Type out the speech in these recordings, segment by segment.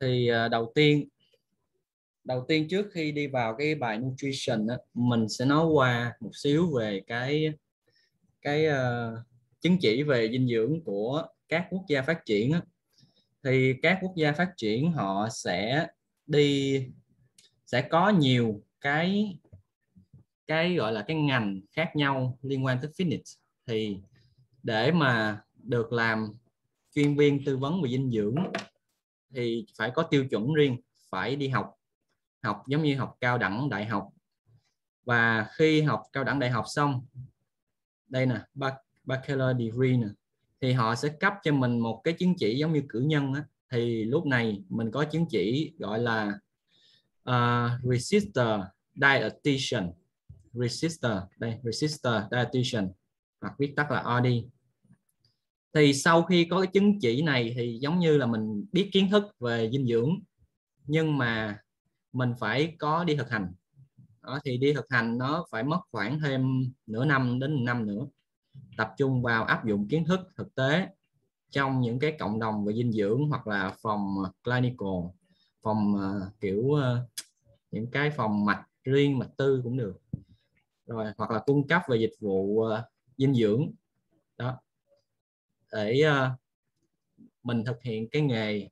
thì à, đầu tiên đầu tiên trước khi đi vào cái bài nutrition á, mình sẽ nói qua một xíu về cái cái uh, chứng chỉ về dinh dưỡng của các quốc gia phát triển đó. thì các quốc gia phát triển họ sẽ đi sẽ có nhiều cái cái gọi là cái ngành khác nhau liên quan tới fitness thì để mà được làm chuyên viên tư vấn về dinh dưỡng thì phải có tiêu chuẩn riêng phải đi học học giống như học cao đẳng đại học. Và khi học cao đẳng đại học xong đây nè bachelor degree nè thì họ sẽ cấp cho mình một cái chứng chỉ giống như cử nhân á. Thì lúc này mình có chứng chỉ gọi là ờ, uh, register dietitian. Register đây register dietitian. Hoặc viết tắt là RD thì sau khi có cái chứng chỉ này thì giống như là mình biết kiến thức về dinh dưỡng nhưng mà mình phải có đi thực hành. Đó, thì đi thực hành nó phải mất khoảng thêm nửa năm đến năm nữa tập trung vào áp dụng kiến thức thực tế trong những cái cộng đồng về dinh dưỡng hoặc là phòng ờ, clinical phòng uh, kiểu uh, những cái phòng mạch riêng mạch tư cũng được. Rồi hoặc là cung cấp về dịch vụ uh, dinh dưỡng để uh, mình thực hiện cái nghề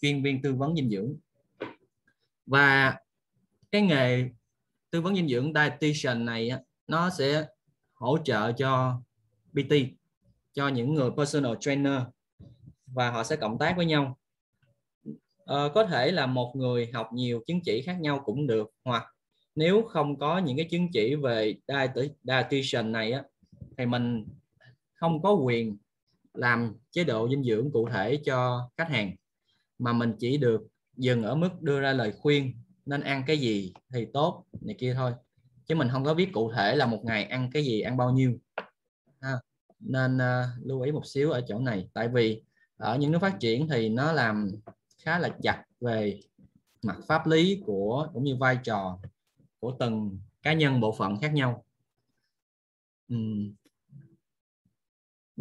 chuyên viên tư vấn dinh dưỡng. Và cái nghề tư vấn dinh dưỡng dietitian này nó sẽ hỗ trợ cho PT cho những người personal trainer và họ sẽ cộng tác với nhau. À, có thể là một người học nhiều chứng chỉ khác nhau cũng được hoặc nếu không có những cái chứng chỉ về dietitian này á, thì mình không có quyền làm chế độ dinh dưỡng cụ thể cho khách hàng mà mình chỉ được dừng ở mức đưa ra lời khuyên nên ăn cái gì thì tốt này kia thôi chứ mình không có biết cụ thể là một ngày ăn cái gì ăn bao nhiêu ha. nên uh, lưu ý một xíu ở chỗ này tại vì ở những nước phát triển thì nó làm khá là chặt về mặt pháp lý của cũng như vai trò của từng cá nhân bộ phận khác nhau uhm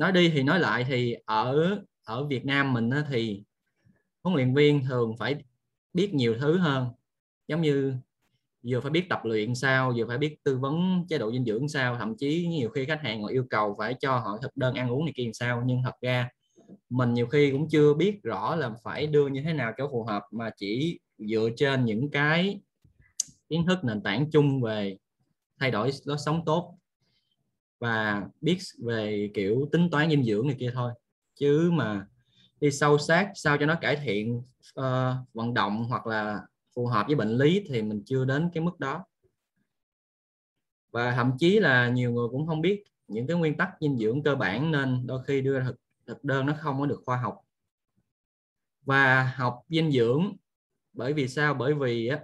nói đi thì nói lại thì ở ở Việt Nam mình thì huấn luyện viên thường phải biết nhiều thứ hơn. Giống như vừa phải biết tập luyện sao, vừa phải biết tư vấn chế độ dinh dưỡng sao, thậm chí nhiều khi khách hàng họ yêu cầu phải cho họ thực đơn ăn uống này kia sao. Nhưng thật ra mình nhiều khi cũng chưa biết rõ là phải đưa như thế nào cho phù hợp, mà chỉ dựa trên những cái kiến thức, nền tảng chung về thay đổi lối sống tốt và biết về kiểu tính toán dinh dưỡng này kia thôi. Chứ mà đi sâu sát sao cho nó cải thiện uh, vận động hoặc là phù hợp với bệnh lý thì mình chưa đến cái mức đó. Và thậm chí là nhiều người cũng không biết những cái nguyên tắc dinh dưỡng cơ bản nên đôi khi đưa ra thực, thực đơn nó không có được khoa học. Và học dinh dưỡng bởi vì sao? Bởi vì á,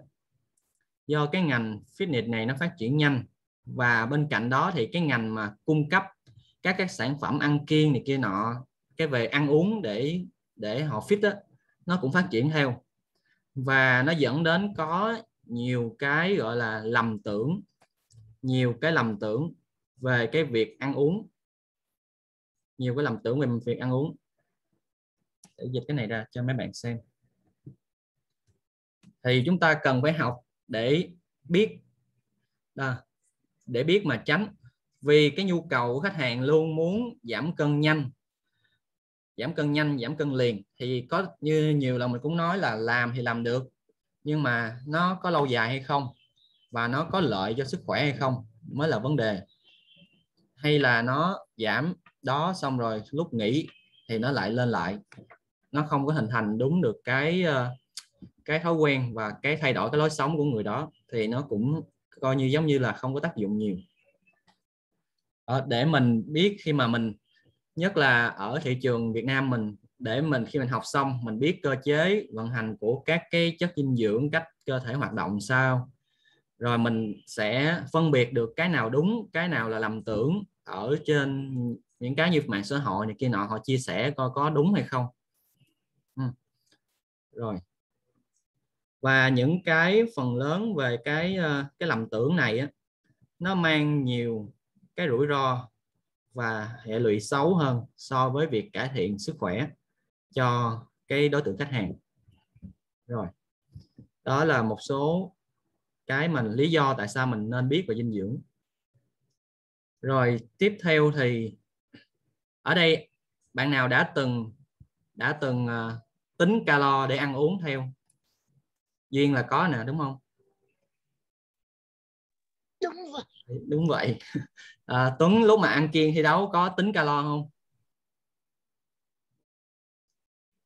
do cái ngành fitness này nó phát triển nhanh và bên cạnh đó thì cái ngành mà cung cấp các các sản phẩm ăn kiêng này kia nọ, cái về ăn uống để để họ fit đó nó cũng phát triển theo. Và nó dẫn đến có nhiều cái gọi là lầm tưởng, nhiều cái lầm tưởng về cái việc ăn uống. Nhiều cái lầm tưởng về việc ăn uống. Để dịch cái này ra cho mấy bạn xem. Thì chúng ta cần phải học để biết để biết mà tránh. Vì cái nhu cầu của khách hàng luôn muốn giảm cân nhanh, giảm cân nhanh, giảm cân liền. Thì có như nhiều lần mình cũng nói là làm thì làm được, nhưng mà nó có lâu dài hay không? Và nó có lợi cho sức khỏe hay không? Mới là vấn đề. Hay là nó giảm đó xong rồi lúc nghỉ thì nó lại lên lại? Nó không có hình thành đúng được cái ờ, cái thói quen và cái thay đổi cái lối sống của người đó thì nó cũng coi như giống như là không có tác dụng nhiều. À, để mình biết khi mà mình nhất là ở thị trường Việt Nam mình để mình khi mình học xong mình biết cơ chế vận hành của các cái chất dinh dưỡng cách cơ thể hoạt động sao rồi mình sẽ phân biệt được cái nào đúng cái nào là lầm tưởng ở trên những cái như mạng xã hội này kia nọ họ chia sẻ coi có đúng hay không. Ừ. rồi và những cái phần lớn về cái ờ, cái lầm tưởng này á, nó mang nhiều cái rủi ro và hệ lụy xấu hơn so với việc cải thiện sức khỏe cho cái đối tượng khách hàng. Rồi đó là một số cái mình lý do tại sao mình nên biết về dinh dưỡng. Rồi tiếp theo thì ở đây bạn nào đã từng đã từng uh, tính calo để ăn uống theo? Duyên là có nè đúng không? Đúng vậy. Đúng vậy. À, tuấn lúc mà ăn kiêng thi đấu có tính calo không?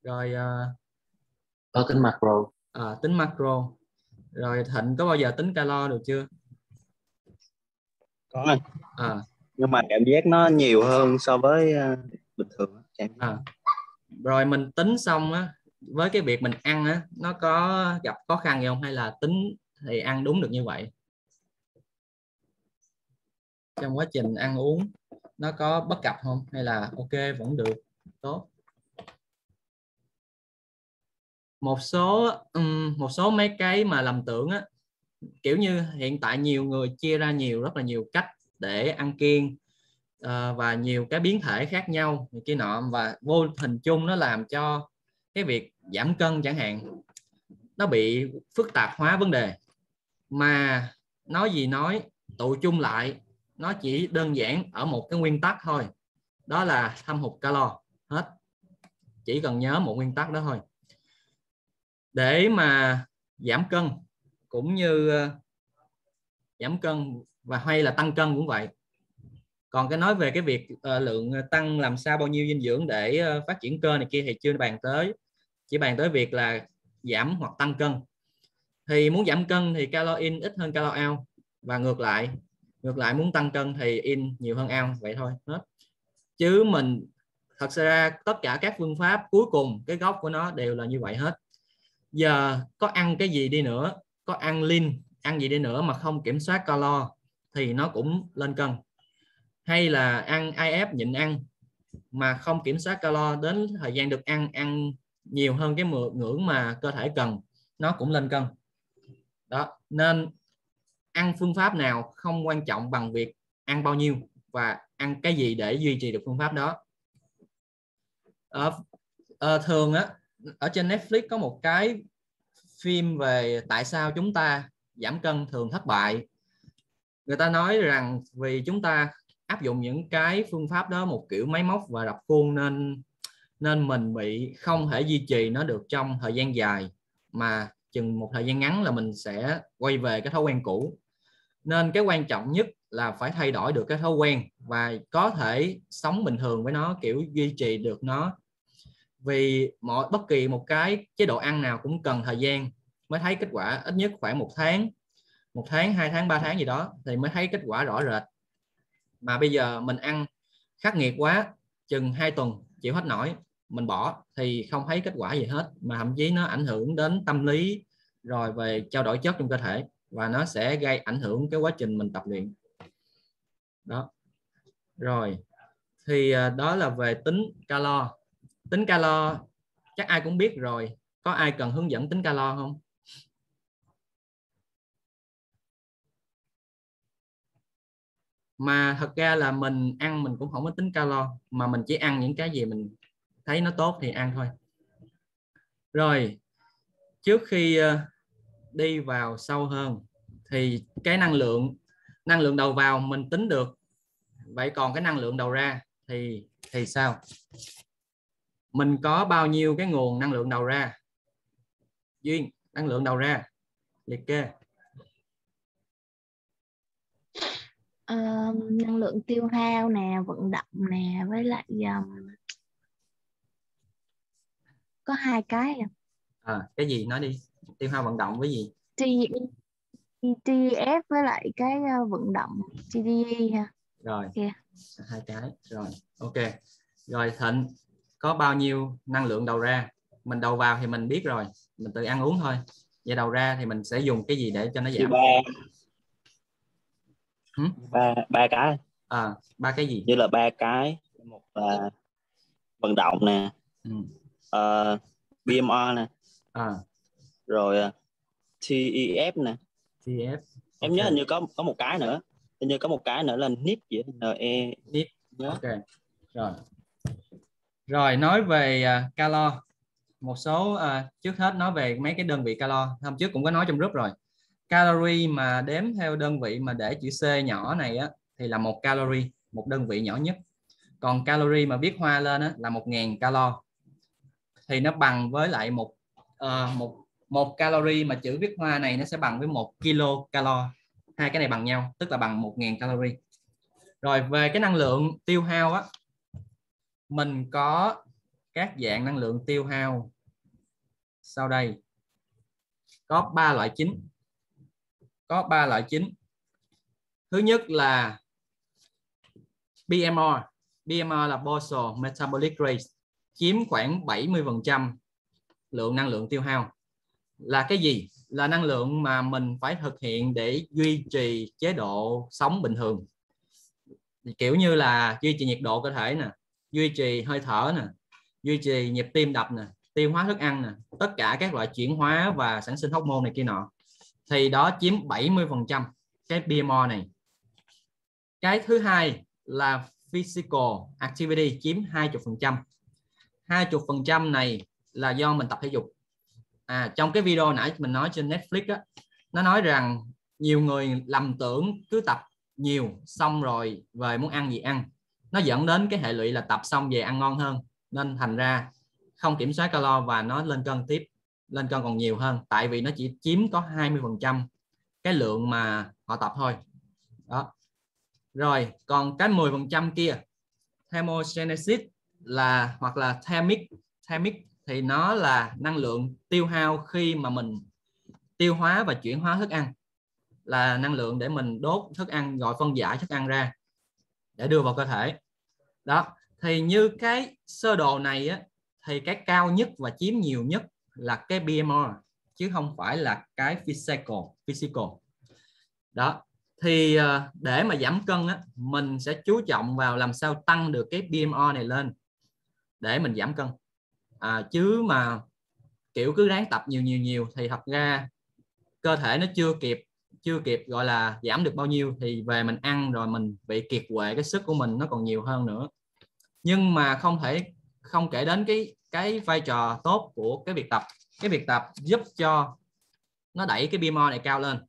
Rồi uh, có tính macro. à, tính macro. Rồi thịnh có bao giờ tính calo được chưa? Có. Anh à. nhưng mà cảm giác nó nhiều hơn so với uh, bình thường à. rồi mình tính xong á với cái việc mình ăn á, nó có gặp khó khăn gì không? Hay là tính thì ăn đúng được như vậy? Trong quá trình ăn uống, nó có bất cập không? Hay là ok, vẫn được, tốt? Một số một số mấy cái mà lầm tưởng á, kiểu như hiện tại nhiều người chia ra nhiều, rất là nhiều cách để ăn kiêng ờ, và nhiều cái biến thể khác nhau kia nọ, và vô hình chung nó làm cho cái việc giảm cân chẳng hạn, nó bị phức tạp hóa vấn đề. Mà nói gì nói, tụ chung lại, nó chỉ đơn giản ở một cái nguyên tắc thôi. Đó là thâm hụt calo, hết. Chỉ cần nhớ một nguyên tắc đó thôi. Để mà giảm cân, cũng như ờ, giảm cân và hay là tăng cân cũng vậy còn cái nói về cái việc uh, lượng ờ, tăng làm sao bao nhiêu dinh dưỡng để uh, phát triển cơ này kia thì chưa bàn tới. Chỉ bàn tới việc là giảm hoặc tăng cân. Thì muốn giảm cân thì calo in ít hơn calo out và ngược lại ngược lại muốn tăng cân thì in nhiều hơn out vậy thôi hết. Chứ mình thật ra tất cả các phương pháp cuối cùng cái gốc của nó đều là như vậy hết. Giờ có ăn cái gì đi nữa có ăn lean ăn gì đi nữa mà không kiểm soát calo thì nó cũng lên cân hay là ăn IF nhịn ăn mà không kiểm soát calo đến thời gian được ăn ăn nhiều hơn cái ngưỡng mà cơ thể cần nó cũng lên cân. Đó nên ăn phương pháp nào không quan trọng bằng việc ăn bao nhiêu và ăn cái gì để duy trì được phương pháp đó. Ở, ở thường á ở trên Netflix có một cái phim về tại sao chúng ta giảm cân thường thất bại. Người ta nói rằng vì chúng ta áp dụng những cái phương pháp đó một kiểu máy móc và rập khuôn nên nên mình bị không thể duy trì nó được trong thời gian dài, mà chừng một thời gian ngắn là mình sẽ quay về cái thói quen cũ. Nên cái quan trọng nhất là phải thay đổi được cái thói quen và có thể sống bình thường với nó, kiểu duy trì được nó. Vì mọi bất kỳ một cái chế độ ăn nào cũng cần thời gian mới thấy kết quả. Ít nhất khoảng một tháng một tháng, hai tháng, ba tháng gì đó thì mới thấy kết quả rõ rệt mà bây giờ mình ăn khắc nghiệt quá, chừng hai tuần chịu hết nổi, mình bỏ thì không thấy kết quả gì hết. Mà thậm chí nó ảnh hưởng đến tâm lý rồi về trao đổi chất trong cơ thể và nó sẽ gây ảnh hưởng cái quá trình mình tập luyện. Đó. Rồi, thì à, đó là về tính calo. Tính calo, chắc ai cũng biết rồi, có ai cần hướng dẫn tính calo không? Mà thật ra là mình ăn mình cũng không có tính calo, mà mình chỉ ăn những cái gì mình thấy nó tốt thì ăn thôi. Rồi, trước khi ờ, đi vào sâu hơn thì cái năng lượng năng lượng đầu vào mình tính được. Vậy còn cái năng lượng đầu ra thì thì sao? Mình có bao nhiêu cái nguồn năng lượng đầu ra? Duyên, năng lượng đầu ra. Liệt kê. Uh, năng lượng tiêu hao nè vận động nè với lại um, có hai cái à, cái gì nói đi tiêu hao vận động với gì? T, TF với lại cái uh, vận động TDE ha rồi yeah. hai cái rồi ok. Rồi thịnh có bao nhiêu năng lượng đầu ra? Mình đầu vào thì mình biết rồi mình tự ăn uống thôi. Vậy đầu ra thì mình sẽ dùng cái gì để cho nó giảm ba ba cái. À, ba cái gì? Như là ba cái một là vận động nè ừ. uh, ờ, BMR nè à. rồi uh, TEF nè. TEF em okay. nhớ hình như có có một cái nữa. Hình như có một cái nữa là NIT vậy NE NIT nhớ. ok. Rồi. Rồi nói về uh, calo. Một số à, trước hết nói về mấy cái đơn vị calo. Hôm trước cũng có nói trong group rồi calorie mà đếm theo đơn vị mà để chữ C nhỏ này á thì là một calorie một đơn vị nhỏ nhất. Còn calorie mà viết hoa lên á, là 1.000 calo. Thì nó bằng với lại một uh, một một calorie mà chữ viết hoa này nó sẽ bằng với một kilo calo hai cái này bằng nhau tức là bằng 1.000 calorie. Rồi về cái năng lượng tiêu hao á mình có các dạng năng lượng tiêu hao. Sau đây có ba loại chính có ba loại chính. Thứ nhất là BMR BMR là basal metabolic rate, chiếm khoảng 70% lượng năng lượng tiêu hao. Là cái gì? Là năng lượng mà mình phải thực hiện để duy trì chế độ sống bình thường. Kiểu như là duy trì nhiệt độ cơ thể nè, duy trì hơi thở nè, duy trì nhịp tim đập nè, tiêu hóa thức ăn nè, tất cả các loại chuyển hóa và sản sinh hormone này kia nọ thì đó chiếm 70% cái BMR này. Cái thứ hai là physical activity chiếm 20% 20% này là do mình tập thể dục. À trong cái video nãy mình nói trên Netflix á, nó nói rằng nhiều người lầm tưởng cứ tập nhiều xong rồi về muốn ăn gì ăn. Nó dẫn đến cái hệ lụy là tập xong về ăn ngon hơn, nên thành ra không kiểm soát calo và nó lên cân tiếp lên cân còn nhiều hơn. Tại vì nó chỉ chiếm có 20 phần trăm cái lượng mà họ tập thôi. Đó. Rồi còn cái 10 phần trăm kia thermogenesis là hoặc là thermic thermic thì nó là năng lượng tiêu hao khi mà mình tiêu hóa và chuyển hóa thức ăn. Là năng lượng để mình đốt thức ăn gọi phân giải thức ăn ra để đưa vào cơ thể. Đó. Thì như cái sơ đồ này á, thì cái cao nhất và chiếm nhiều nhất là cái BMR chứ không phải là cái physical physical. Đó thì ờ, để mà giảm cân á, mình sẽ chú trọng vào làm sao tăng được cái BMR này lên để mình giảm cân. À, chứ mà kiểu cứ ráng tập nhiều nhiều nhiều thì thật ra cơ thể nó chưa kịp chưa kịp gọi là giảm được bao nhiêu thì về mình ăn rồi mình bị kiệt quệ cái sức của mình nó còn nhiều hơn nữa. Nhưng mà không thể không kể đến cái cái vai trò tốt của cái việc tập. Cái việc tập giúp cho nó đẩy cái bimo này cao lên.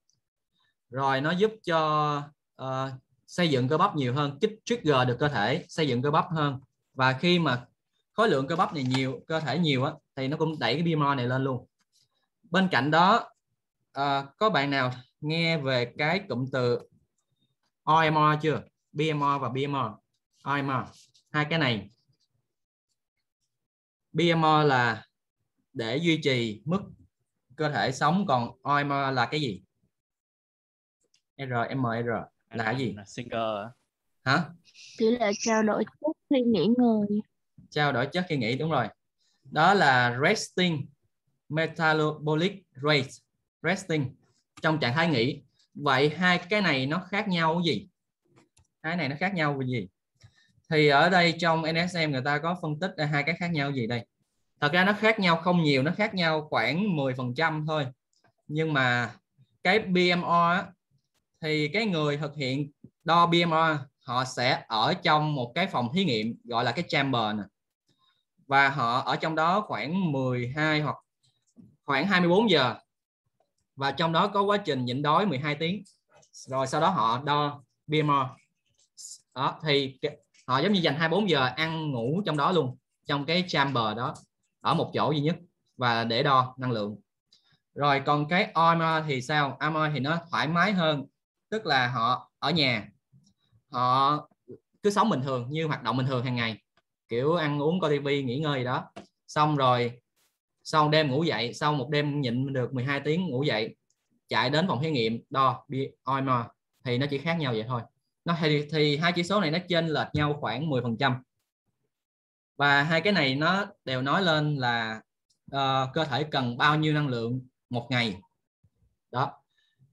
Rồi nó giúp cho uh, xây dựng cơ bắp nhiều hơn kích trigger được cơ thể xây dựng cơ bắp hơn. Và khi mà khối lượng cơ bắp này nhiều cơ thể nhiều á thì nó cũng đẩy cái bimo này lên luôn. Bên cạnh đó uh, có bạn nào nghe về cái cụm từ OMR chưa? BMR và BMR OMR hai cái này. BMR là để duy trì mức cơ thể sống còn OMR là cái gì? RMR là cái gì? Singer hả? Tỷ lệ trao đổi chất khi nghỉ ngơi. Trao đổi chất khi nghỉ đúng rồi. Đó là resting metabolic rate resting trong trạng thái nghỉ. Vậy hai cái này nó khác nhau cái gì cái này nó khác nhau về gì thì ở đây trong NSM người ta có phân tích hai cái khác nhau gì đây? Thật ra nó khác nhau không nhiều, nó khác nhau khoảng 10 phần trăm thôi. Nhưng mà cái BMR thì cái người thực hiện đo BMR họ sẽ ở trong một cái phòng thí nghiệm gọi là cái chamber này. và họ ở trong đó khoảng 12 hoặc khoảng 24 giờ. Và trong đó có quá trình nhịn đói 12 tiếng. Rồi sau đó họ đo BMR đó, thì họ giống như dành 24 giờ ăn ngủ trong đó luôn, trong cái chamber đó, ở một chỗ duy nhất, và để đo năng lượng. Rồi còn cái armor thì sao? Armor thì nó thoải mái hơn, tức là họ ở nhà, họ cứ sống bình thường như hoạt động bình thường hàng ngày, kiểu ăn uống coi tivi, nghỉ ngơi gì đó. Xong rồi, sau đêm ngủ dậy, sau một đêm nhịn được 12 tiếng ngủ dậy, chạy đến phòng thí nghiệm, đo OMR thì nó chỉ khác nhau vậy thôi nó thì, thì hai chỉ số này nó chênh lệch nhau khoảng 10 phần trăm. Và hai cái này nó đều nói lên là uh, cơ thể cần bao nhiêu năng lượng một ngày. Đó.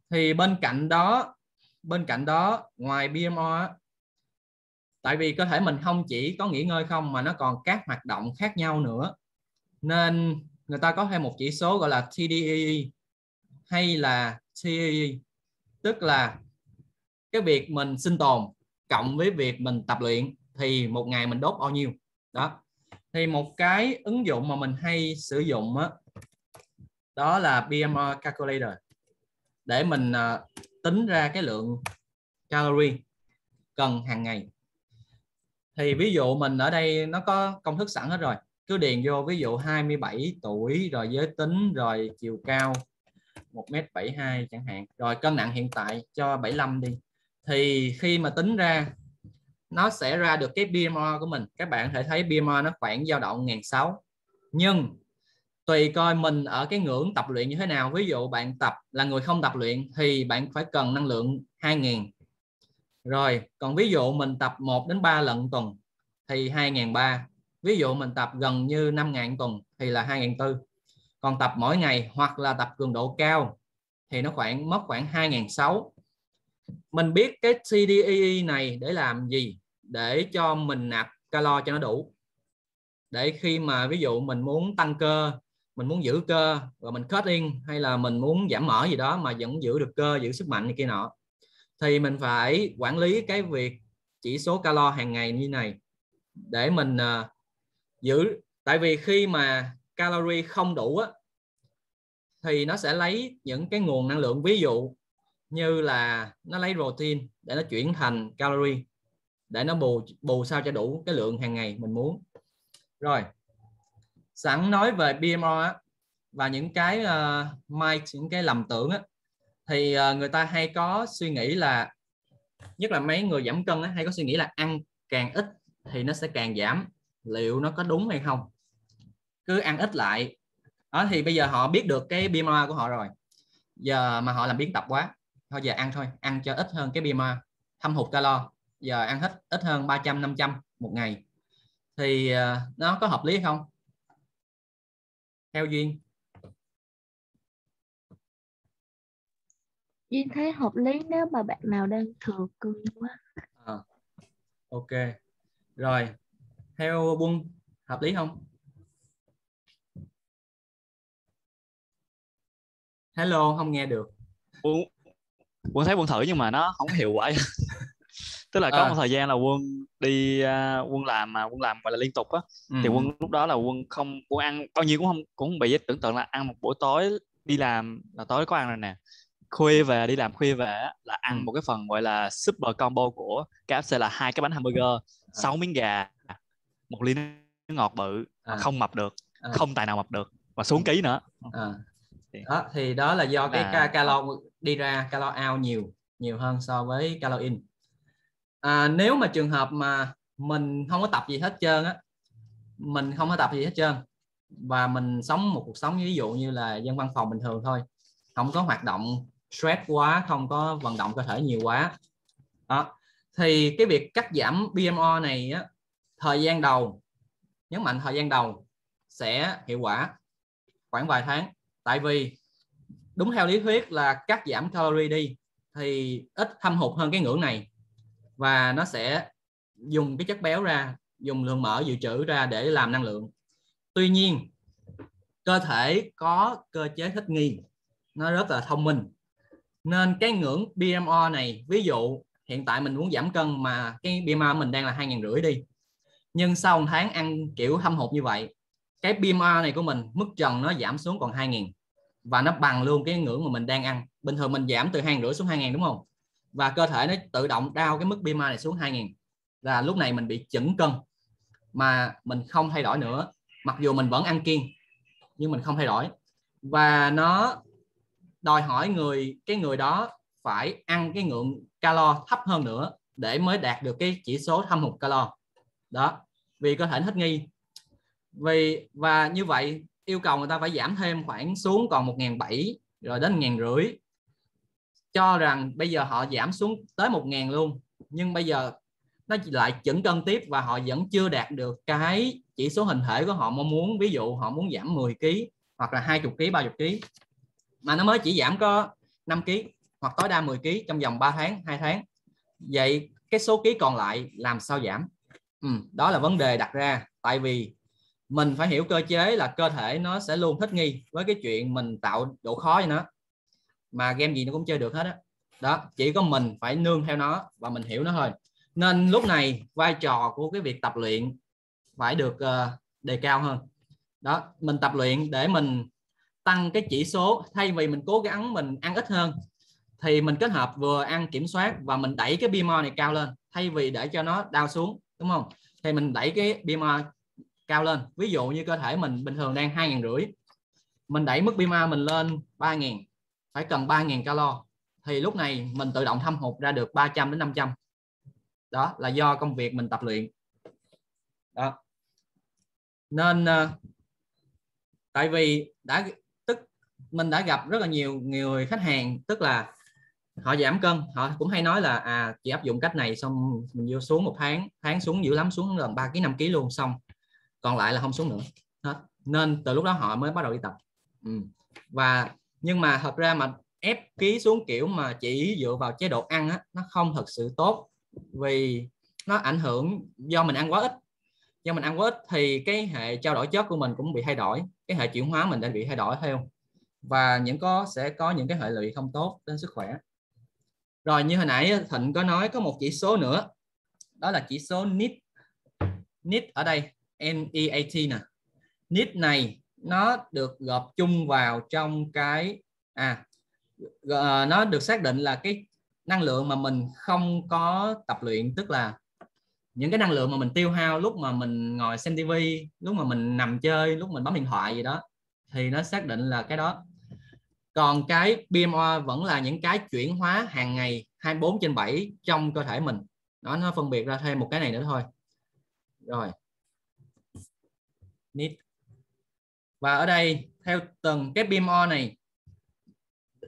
Thì bên cạnh đó bên cạnh đó ngoài BMR tại vì cơ thể mình không chỉ có nghỉ ngơi không mà nó còn các hoạt động khác nhau nữa. Nên người ta có thêm một chỉ số gọi là TDEE hay là TEE tức là cái việc mình sinh tồn cộng với việc mình tập luyện thì một ngày mình đốt bao nhiêu? Đó. Thì một cái ứng dụng mà mình hay sử dụng đó, đó là BMR calculator. Để mình uh, tính ra cái lượng calorie cần hàng ngày. Thì ví dụ mình ở đây nó có công thức sẵn hết rồi. Cứ điền vô ví dụ 27 tuổi rồi giới tính rồi chiều cao 1m72 chẳng hạn. Rồi cân nặng hiện tại cho 75 đi thì khi mà tính ra, nó sẽ ra được cái BMR của mình. Các bạn thể thấy BMR nó khoảng dao động 1.600 nhưng, tùy coi mình ở cái ngưỡng tập luyện như thế nào. Ví dụ bạn tập, là người không tập luyện, thì bạn phải cần năng lượng 2.000 rồi, còn ví dụ mình tập 1 đến 3 lần tuần, thì 2.300 ví dụ mình tập gần như 5.000 tuần, thì là 2.400 còn tập mỗi ngày hoặc là tập cường độ cao, thì nó khoảng, mất khoảng 2.600 mình biết cái CDEE này để làm gì? Để cho mình nạp calo cho nó đủ. Để khi mà ví dụ mình muốn tăng cơ mình muốn giữ cơ và mình cut in hay là mình muốn giảm mỡ gì đó mà vẫn giữ được cơ giữ sức mạnh này kia nọ thì mình phải quản lý cái việc chỉ số calo hàng ngày như này. Để mình uh, giữ tại vì khi mà calorie không đủ á, thì nó sẽ lấy những cái nguồn năng lượng ví dụ như là nó lấy protein để nó chuyển thành calorie để nó bù bù sao cho đủ cái lượng hàng ngày mình muốn. Rồi sẵn nói về BMR á, và những cái uh, might những cái lầm tưởng á, thì uh, người ta hay có suy nghĩ là nhất là mấy người giảm cân á, hay có suy nghĩ là ăn càng ít thì nó sẽ càng giảm liệu nó có đúng hay không. Cứ ăn ít lại. Đó thì bây giờ họ biết được cái BMR của họ rồi. Giờ mà họ làm biến tập quá thôi giờ ăn thôi ăn cho ít hơn cái BMR thâm hụt calo. Giờ ăn hết ít hơn 300 500 một ngày. Thì uh, nó có hợp lý không? Theo duyên. Duyên thấy hợp lý nếu mà bạn nào đang thừa cân quá. À, ok. Rồi theo quân hợp lý không? Hello không nghe được. Quân quân thấy quân thử nhưng mà nó không hiệu quả tức là có à. một thời gian là quân đi uh, quân làm mà quân làm gọi là liên tục á ừ. thì quân lúc đó là quân không quân ăn bao nhiêu cũng không cũng không bị tưởng tượng là ăn một buổi tối đi làm là tối có ăn rồi nè khuya về đi làm khuya về là ăn ừ. một cái phần gọi là super combo của KFC là hai cái bánh hamburger à. sáu à. miếng gà một ly nước ngọt bự à. không mập được à. không tài nào mập được và xuống ký nữa à. đó thì đó là do cái à. calo đi ra calo out nhiều nhiều hơn so với calo in. À, nếu mà trường hợp mà mình không có tập gì hết trơn á mình không có tập gì hết trơn và mình sống một cuộc sống ví dụ như là dân văn phòng bình thường thôi không có hoạt động stress quá không có vận động cơ thể nhiều quá đó thì cái việc cắt giảm BMO này á, thời gian đầu nhấn mạnh thời gian đầu sẽ hiệu quả khoảng vài tháng. Tại vì đúng theo lý thuyết là cắt giảm calorie đi thì ít thâm hụt hơn cái ngưỡng này. Và nó sẽ dùng cái chất béo ra, dùng lượng mỡ dự trữ ra để làm năng lượng. Tuy nhiên, cơ thể có cơ chế thích nghi. Nó rất là thông minh. Nên cái ngưỡng BMR này, ví dụ hiện tại mình muốn giảm cân mà cái BMR mình đang là hai ngàn rưỡi đi, nhưng sau một tháng ăn kiểu hâm hụt như vậy, cái BMR này của mình mức trần nó giảm xuống còn hai ngàn và nó bằng luôn cái ngưỡng mà mình đang ăn. Bình thường mình giảm từ hai rưỡi xuống hai ngàn, đúng không? Và cơ thể nó tự động đao cái mức BMI này xuống 2000 là lúc này mình bị chững cân, mà mình không thay đổi nữa. Mặc dù mình vẫn ăn kiêng, nhưng mình không thay đổi. Và nó đòi hỏi người, cái người đó phải ăn cái ngưỡng calo thấp hơn nữa để mới đạt được cái chỉ số thâm hụt calo. Đó, vì cơ thể thích nghi. Vì, và như vậy yêu cầu người ta phải giảm thêm khoảng xuống còn một ngàn bảy rồi đến ngàn rưỡi. Cho rằng bây giờ họ giảm xuống tới 1.000 luôn nhưng bây giờ nó lại chững cân tiếp và họ vẫn chưa đạt được cái chỉ số hình thể của họ mong muốn. Ví dụ họ muốn giảm 10 kg hoặc là 20 kg 30 kg mà nó mới chỉ giảm có 5 kg hoặc tối đa 10 kg trong vòng 3 tháng 2 tháng. Vậy cái số ký còn lại làm sao giảm? Ừ, đó là vấn đề đặt ra. Tại vì mình phải hiểu cơ chế là cơ thể nó sẽ luôn thích nghi với cái chuyện mình tạo độ khó cho nó. Mà game gì nó cũng chơi được hết á. Đó. đó chỉ có mình phải nương theo nó và mình hiểu nó thôi. Nên lúc này vai trò của cái việc tập luyện phải được uh, đề cao hơn. Đó mình tập luyện để mình tăng cái chỉ số thay vì mình cố gắng mình ăn ít hơn thì mình kết hợp vừa ăn kiểm soát và mình đẩy cái BMI này cao lên thay vì để cho nó đau xuống đúng không? Thì mình đẩy cái BMI cao lên. Ví dụ như cơ thể mình bình thường đang hai ngàn rưỡi, mình đẩy mức BMI mình lên ba ngàn, phải cần ba ngàn calo, thì lúc này mình tự động thâm hụt ra được 300 đến 500 đó là do công việc mình tập luyện. Đó. Nên ờ, tại vì đã, tức, mình đã gặp rất là nhiều người khách hàng, tức là họ giảm cân, họ cũng hay nói là à chỉ áp dụng cách này xong mình vô xuống một tháng tháng xuống dữ lắm, xuống gần 3 kg 5 kg luôn, xong còn lại là không xuống nữa. Hết. Nên từ lúc đó họ mới bắt đầu đi tập. Ừ. và nhưng mà thật ra mà ép ký xuống kiểu mà chỉ dựa vào chế độ ăn á nó không thật sự tốt vì nó ảnh hưởng do mình ăn quá ít. Do mình ăn quá ít thì cái hệ trao đổi chất của mình cũng bị thay đổi. Cái hệ chuyển hóa mình đã bị thay đổi theo và những có sẽ có những cái hệ lụy không tốt đến sức khỏe. Rồi như hồi nãy thịnh có nói có một chỉ số nữa. Đó là chỉ số nit, nit ở đây. NEAT nè. NEAT này nó được gộp chung vào trong cái à ờ, nó được xác định là cái năng lượng mà mình không có tập luyện, tức là những cái năng lượng mà mình tiêu hao lúc mà mình ngồi xem tivi lúc mà mình nằm chơi, lúc mình bấm điện thoại gì đó, thì nó xác định là cái đó. Còn cái BMO vẫn là những cái chuyển hóa hàng ngày 24 trên 7 trong cơ thể mình. Nó nó phân biệt ra thêm một cái này nữa thôi. Rồi Need. và ở đây theo từng cái BMI này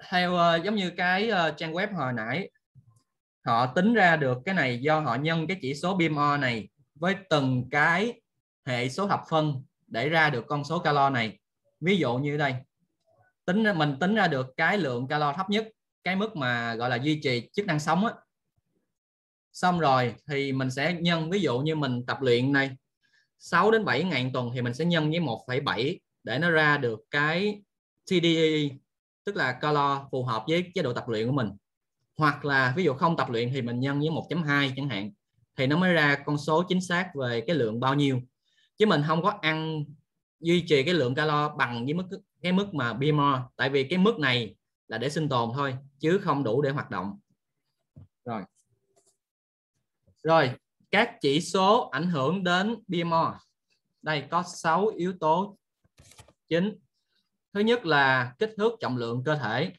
theo uh, giống như cái uh, trang web hồi nãy họ tính ra được cái này do họ nhân cái chỉ số BMI này với từng cái hệ số thập phân để ra được con số calo này ví dụ như đây tính mình tính ra được cái lượng calo thấp nhất cái mức mà gọi là duy trì chức năng sống á xong rồi thì mình sẽ nhân ví dụ như mình tập luyện này 6 đến 7 ngàn tuần thì mình sẽ nhân với 1,7 để nó ra được cái TDE tức là calo phù hợp với chế độ tập luyện của mình. Hoặc là ví dụ không tập luyện thì mình nhân với 1.2 chẳng hạn thì nó mới ra con số chính xác về cái lượng bao nhiêu. Chứ mình không có ăn duy trì cái lượng calo bằng với mức cái mức mà BMR tại vì cái mức này là để sinh tồn thôi chứ không đủ để hoạt động. Rồi. Rồi các chỉ số ảnh hưởng đến BMR đây có 6 yếu tố chính. Thứ nhất là kích thước trọng lượng cơ thể.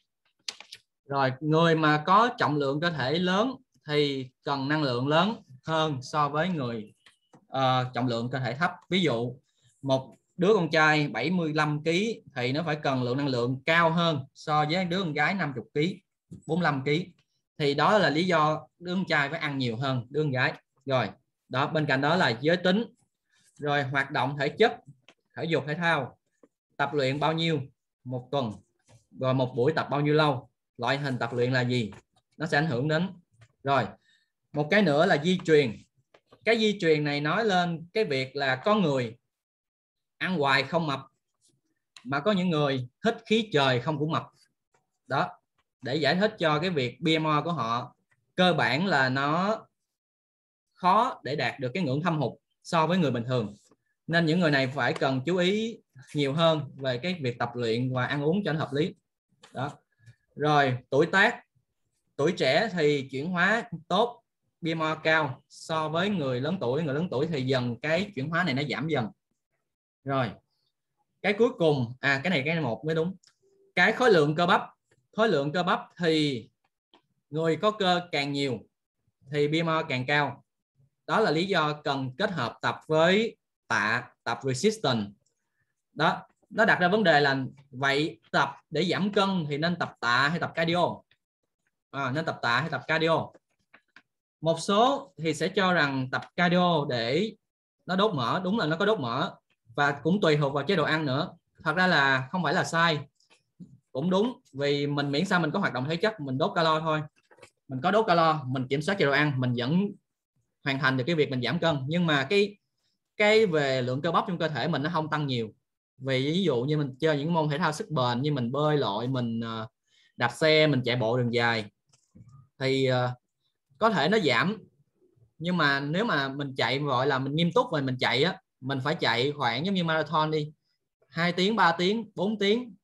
Rồi người mà có trọng lượng cơ thể lớn thì cần năng lượng lớn hơn so với người uh, trọng lượng cơ thể thấp. Ví dụ một đứa con trai 75 kg thì nó phải cần lượng năng lượng cao hơn so với đứa con gái 50 kg 45 kg thì đó là lý do đứa con trai phải ăn nhiều hơn đứa con gái rồi, đó, bên cạnh đó là giới tính. Rồi, hoạt động thể chất, thể dục, thể thao. Tập luyện bao nhiêu? Một tuần. Rồi, một buổi tập bao nhiêu lâu? Loại hình tập luyện là gì? Nó sẽ ảnh hưởng đến. Rồi, một cái nữa là di truyền. Cái di truyền này nói lên cái việc là có người ăn hoài không mập, mà có những người thích khí trời không cũng mập. Đó, để giải thích cho cái việc BMI của họ, cơ bản là nó khó để đạt được cái ngưỡng thâm hụt so với người bình thường. Nên những người này phải cần chú ý nhiều hơn về cái việc tập luyện và ăn uống cho nó hợp lý. Đó. Rồi, tuổi tác. Tuổi trẻ thì chuyển hóa tốt BMI cao. So với người lớn tuổi, người lớn tuổi thì dần cái chuyển hóa này nó giảm dần. Rồi, cái cuối cùng. À cái này cái này một mới đúng. Cái khối lượng cơ bắp. Khối lượng cơ bắp thì người có cơ càng nhiều thì BMI càng cao đó là lý do cần kết hợp tập với tạ tập resistance. Đó nó đặt ra vấn đề là vậy tập để giảm cân thì nên tập tạ hay tập cardio? À, nên tập tạ hay tập cardio? Một số thì sẽ cho rằng tập cardio để nó đốt mỡ đúng là nó có đốt mỡ và cũng tùy thuộc vào chế độ ăn nữa. Thật ra là không phải là sai. Cũng đúng vì mình miễn sao mình có hoạt động thể chất mình đốt calo thôi. Mình có đốt calo mình kiểm soát chế độ ăn mình vẫn hoàn thành được cái việc mình giảm cân. Nhưng mà cái cái về lượng cơ bắp trong cơ thể mình nó không tăng nhiều. Vì ví dụ như mình chơi những môn thể thao sức bền như mình bơi lội, mình ờ, đạp xe, mình chạy bộ đường dài, thì ờ, có thể nó giảm. Nhưng mà nếu mà mình chạy, gọi là mình nghiêm túc và mình chạy á, mình phải chạy khoảng giống như marathon đi 2 tiếng 3 tiếng 4 tiếng,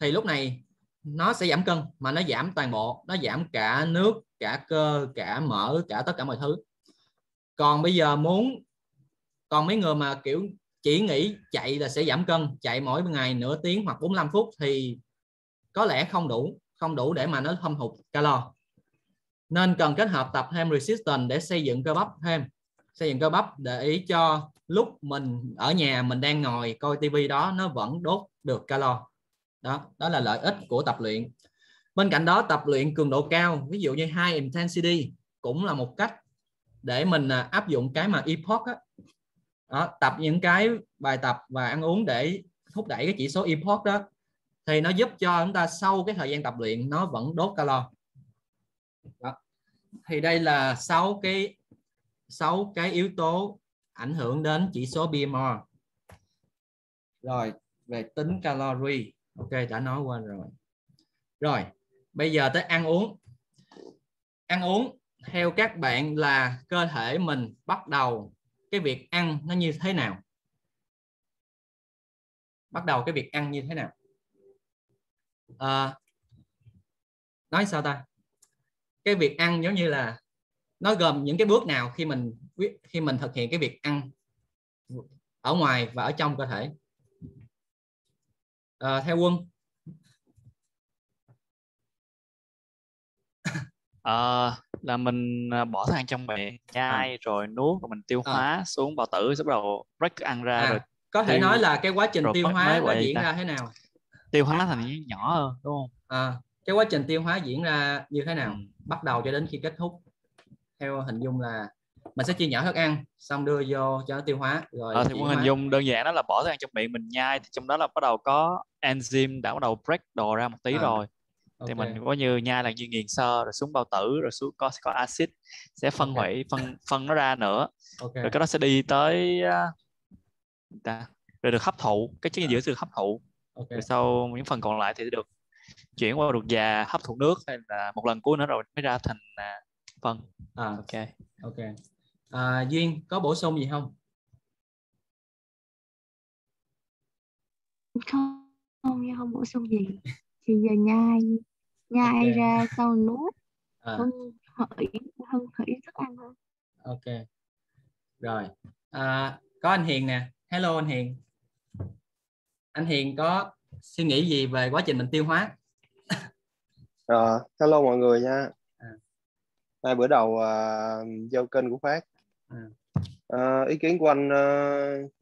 thì lúc này nó sẽ giảm cân, mà nó giảm toàn bộ, nó giảm cả nước, cả cơ, cả mỡ, cả tất cả mọi thứ còn bây giờ muốn, còn mấy người mà, kiểu, chỉ nghĩ chạy là sẽ giảm cân, chạy mỗi ngày nửa tiếng hoặc 45 phút thì có lẽ không đủ không đủ để mà nó thâm hụt calo. Nên cần kết hợp tập thêm resistance để xây dựng cơ bắp thêm, xây dựng cơ bắp để ý cho lúc mình ở nhà mình đang ngồi coi tivi đó, nó vẫn đốt được calo. Đó đó là lợi ích của tập luyện. Bên cạnh đó, tập luyện cường độ cao, ví dụ như high intensity cũng là một cách để mình à, áp dụng cái mà epoch á. Đó, tập những cái bài tập và ăn uống để thúc đẩy cái chỉ số epoch đó thì nó giúp cho chúng ta sau cái thời gian tập luyện nó vẫn đốt calo. Đó. thì đây là sáu cái sáu cái yếu tố ảnh hưởng đến chỉ số BMR rồi về tính calorie. Ok đã nói qua rồi. Rồi bây giờ tới ăn uống. Ăn uống theo các bạn là cơ thể mình bắt đầu cái việc ăn nó như thế nào? Bắt đầu cái việc ăn như thế nào? À, nói sao ta? Cái việc ăn giống như là nó gồm những cái bước nào khi mình khi mình thực hiện cái việc ăn ở ngoài và ở trong cơ thể? À, theo quân. À, là mình à, bỏ thức ăn trong miệng nhai à. rồi nuốt rồi mình tiêu à. hóa à. xuống bào tử bắt đầu break ăn ra à. rồi có thể tiêu, nói là cái quá trình tiêu hóa nó diễn ta. ra thế nào tiêu hóa thành những nhỏ hơn đúng không à, cái quá trình tiêu hóa diễn ra như thế nào ừ. bắt đầu cho đến khi kết thúc theo hình dung là mình sẽ chia nhỏ thức ăn xong đưa vô cho nó tiêu hóa rồi à, thì muốn hình dung đơn giản đó là bỏ thức ăn trong miệng mình nhai thì trong đó là bắt đầu có enzyme đã bắt đầu break đồ ra một tí à. rồi okay. thì mình có như nhai là như nghiền sơ rồi xuống bao tử rồi xuống có có axit sẽ phân okay. hủy phân phân nó ra nữa. Okay. rồi cái đó sẽ đi tới uh, ta rồi được hấp thụ cái chất dinh dưỡng sẽ được hấp thụ. Okay. rồi sau những phần còn lại thì được chuyển qua ruột già hấp thụ nước hay là một lần cuối nữa rồi mới ra thành uh, phân. À, ok. Ok. À, duyên có bổ sung gì không? Không không không bổ sung gì thì giờ nhai nhai okay. ra sau nuốt à. hưng hởi hưng hởi thức ăn hơn ok rồi à, có anh Hiền nè hello anh Hiền anh Hiền có suy nghĩ gì về quá trình mình tiêu hóa à, hello mọi người nha à. hai bữa đầu uh, giao kênh của phát à. Uh, ý kiến của anh uh,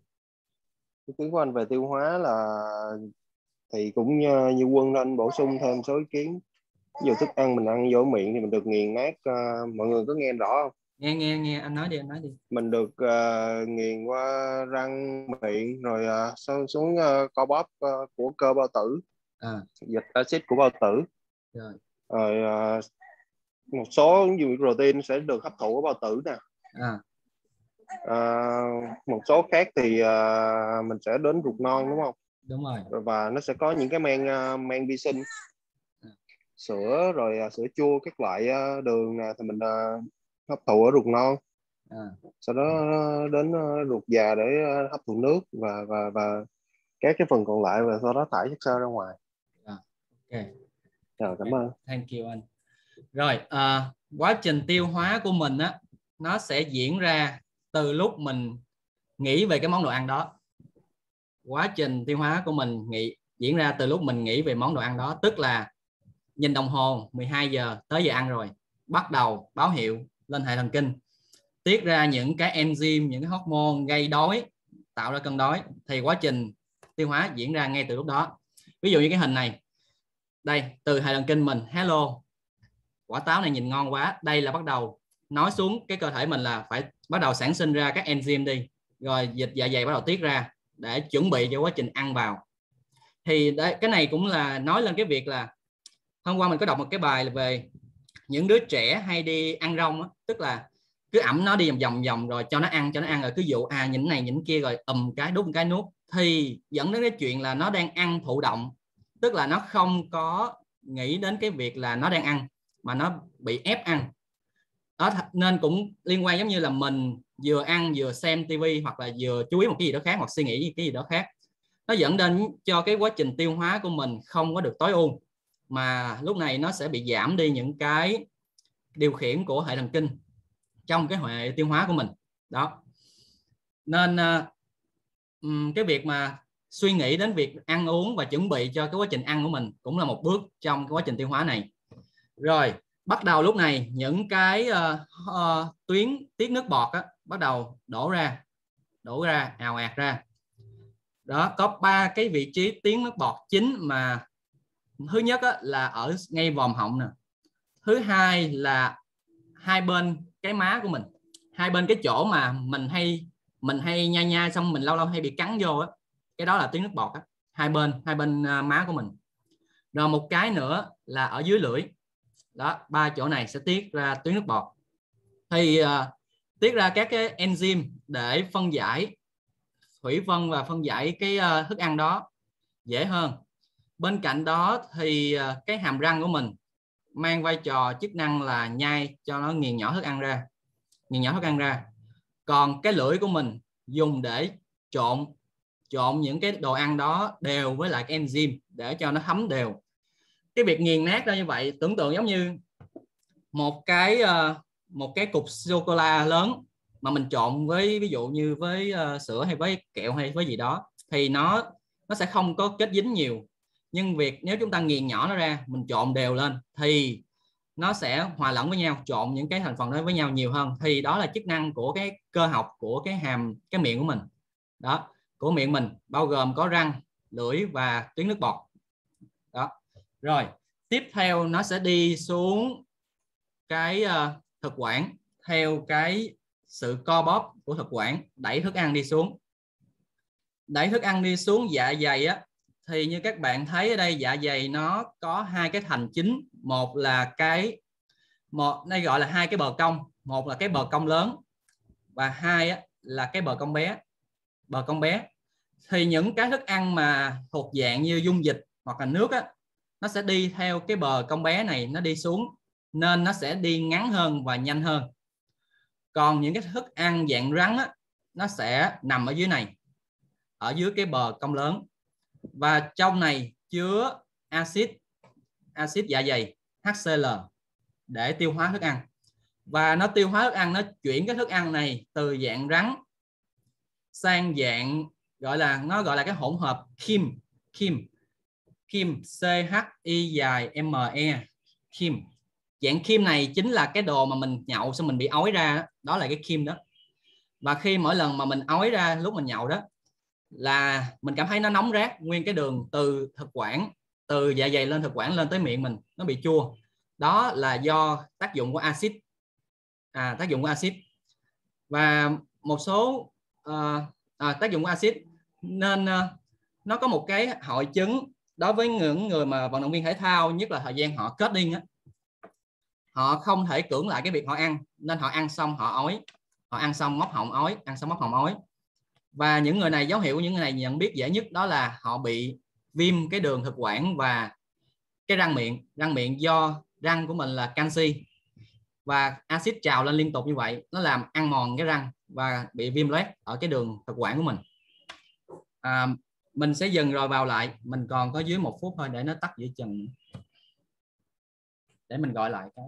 ý kiến của anh về tiêu hóa là thì cũng như, như quân nên bổ sung thêm số ý kiến. Ví dụ thức ăn mình ăn vô miệng thì mình được nghiền nát uh, mọi người có nghe rõ không? Nghe nghe nghe anh nói đi anh nói đi. Mình được uh, nghiền qua răng miệng rồi uh, xuống, xuống uh, co bóp uh, của cơ bao tử. À. dịch axit của bao tử. Rồi, rồi uh, một số ví dụ protein sẽ được hấp thụ ở bao tử nè. À. uh, một số khác thì uh, mình sẽ đến ruột non đúng không đúng rồi. Và nó sẽ có những cái men uh, men vi sinh. À. sữa rồi uh, sữa chua các loại đường nè thì mình hấp thụ ở ruột non. À. sau đó đến ruột già để hấp thụ nước và và và các cái phần còn lại và sau đó thải chất xơ ra ngoài. À. ok. Rồi cảm ơn. Thank you anh. Rồi uh, quá trình tiêu hóa của mình á nó sẽ diễn ra từ lúc mình nghĩ về cái món đồ ăn đó quá trình tiêu hóa của mình nghĩ diễn ra từ lúc mình nghĩ về món đồ ăn đó, tức là nhìn đồng hồ 12 giờ tới giờ ăn rồi, bắt đầu báo hiệu lên hệ thần kinh, tiết ra những cái enzyme, những cái hormone gây đói, tạo ra cơn đói. Thì quá trình tiêu hóa diễn ra ngay từ lúc đó. Ví dụ như cái hình này, đây, từ hệ thần kinh mình, hello, quả táo này nhìn ngon quá. Đây là bắt đầu nói xuống cái cơ thể mình là phải bắt đầu sản sinh ra các enzyme đi. Rồi dịch dạ dày bắt đầu tiết ra để chuẩn bị cho quá trình ăn vào. Thì đấy, cái này cũng là nói lên cái việc là hôm qua mình có đọc một cái bài về những đứa trẻ hay đi ăn rong á, tức là cứ ẩm nó đi vòng vòng vòng rồi cho nó ăn cho nó ăn rồi cứ dụ à những này những kia rồi ầm cái đút cái nuốt. Thì dẫn đến cái chuyện là nó đang ăn thụ động tức là nó không có nghĩ đến cái việc là nó đang ăn mà nó bị ép ăn. Đó nên cũng liên quan giống như là mình vừa ăn vừa xem tivi hoặc là vừa chú ý một cái gì đó khác hoặc suy nghĩ cái gì đó khác. Nó dẫn đến cho cái quá trình tiêu hóa của mình không có được tối ưu mà lúc này nó sẽ bị giảm đi những cái điều khiển của hệ thần kinh trong cái hệ tiêu hóa của mình. Đó. Nên ờ, cái việc mà suy nghĩ đến việc ăn uống và chuẩn bị cho cái quá trình ăn của mình cũng là một bước trong cái quá trình tiêu hóa này. Rồi bắt đầu lúc này những cái uh, uh, tuyến tiết nước bọt á, bắt đầu đổ ra đổ ra ào ạt ra. Đó có ba cái vị trí tuyến nước bọt chính mà thứ nhất á, là ở ngay vòm họng nè. Thứ hai là hai bên cái má của mình hai bên cái chỗ mà mình hay mình hay nhai nhai xong mình lâu lâu hay bị cắn vô á cái đó là tuyến nước bọt á. Hai bên hai bên à, má của mình. Rồi một cái nữa là ở dưới lưỡi. Đó ba chỗ này sẽ tiết ra tuyến nước bọt. Thì uh, tiết ra các cái enzyme để phân giải thủy phân và phân giải cái ờ, thức ăn đó dễ hơn. Bên cạnh đó thì ờ, cái hàm răng của mình mang vai trò chức năng là nhai cho nó nghiền nhỏ thức ăn ra nghiền nhỏ thức ăn ra. Còn cái lưỡi của mình dùng để trộn trộn những cái đồ ăn đó đều với lại cái enzyme để cho nó thấm đều. Cái việc nghiền nát ra như vậy tưởng tượng giống như một cái uh, một cái cục sô cô la lớn mà mình trộn với ví dụ như với uh, sữa hay với kẹo hay với gì đó thì nó nó sẽ không có kết dính nhiều. Nhưng việc nếu chúng ta nghiền nhỏ nó ra mình trộn đều lên thì nó sẽ hòa lẫn với nhau trộn những cái thành phần đó với nhau nhiều hơn. Thì đó là chức năng của cái cơ học của cái hàm cái miệng của mình. Đó của miệng mình bao gồm có răng lưỡi và tuyến nước bọt. Đó rồi tiếp theo nó sẽ đi xuống cái uh, thực quản theo cái sự co bóp của thực quản. Đẩy thức ăn đi xuống. Đẩy thức ăn đi xuống dạ dày á thì như các bạn thấy ở đây dạ dày nó có hai cái thành chính. Một là cái một đây gọi là hai cái bờ cong. Một là cái bờ cong lớn và hai á, là cái bờ cong bé bờ cong bé. Thì những cái thức ăn mà thuộc dạng như dung dịch hoặc là nước á, nó sẽ đi theo cái bờ cong bé này nó đi xuống nên nó sẽ đi ngắn hơn và nhanh hơn. Còn những cái thức ăn dạng rắn á, nó sẽ nằm ở dưới này ở dưới cái bờ cong lớn. Và trong này chứa axit axit dạ dày HCl để tiêu hóa thức ăn. Và nó tiêu hóa thức ăn nó chuyển cái thức ăn này từ dạng rắn sang dạng gọi là nó gọi là cái hỗn hợp kim kim kim C H I dài M E kim dạng kim này chính là cái đồ mà mình nhậu xong mình bị ói ra đó là cái kim đó. Và khi mỗi lần mà mình ói ra lúc mình nhậu đó là mình cảm thấy nó nóng rát nguyên cái đường từ thực quản từ dạ dày lên thực quản lên tới miệng mình nó bị chua. Đó là do tác dụng của axit. À, tác dụng của axit. Và một số uh, à, tác dụng của axit nên uh, nó có một cái hội chứng đối với những người mà vận động viên thể thao nhất là thời gian họ kết điên á họ không thể cưỡng lại cái việc họ ăn nên họ ăn xong họ ói. Họ ăn xong móc họng ói ăn xong móc họng ói. Và những người này dấu hiệu của những người này nhận biết dễ nhất đó là họ bị viêm cái đường thực quản và cái răng miệng. Răng miệng do răng của mình là canxi. Và axit trào lên liên tục như vậy nó làm ăn mòn cái răng và bị viêm loét ở cái đường thực quản của mình. À, mình sẽ dừng rồi vào lại. Mình còn có dưới một phút thôi để nó tắt giữa chừng. Để mình gọi lại cái.